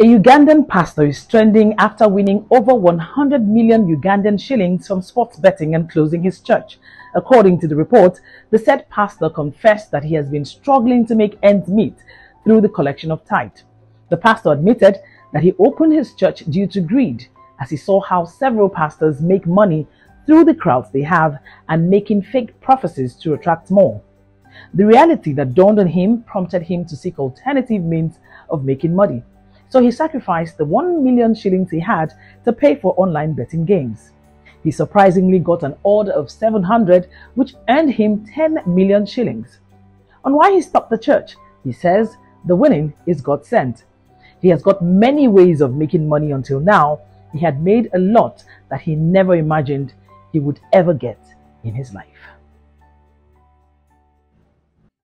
A Ugandan pastor is trending after winning over 100 million Ugandan shillings from sports betting and closing his church. According to the report, the said pastor confessed that he has been struggling to make ends meet through the collection of tithe. The pastor admitted that he opened his church due to greed, as he saw how several pastors make money through the crowds they have and making fake prophecies to attract more. The reality that dawned on him prompted him to seek alternative means of making money so he sacrificed the 1 million shillings he had to pay for online betting games. He surprisingly got an order of 700 which earned him 10 million shillings. On why he stopped the church, he says the winning is God sent. He has got many ways of making money until now. He had made a lot that he never imagined he would ever get in his life.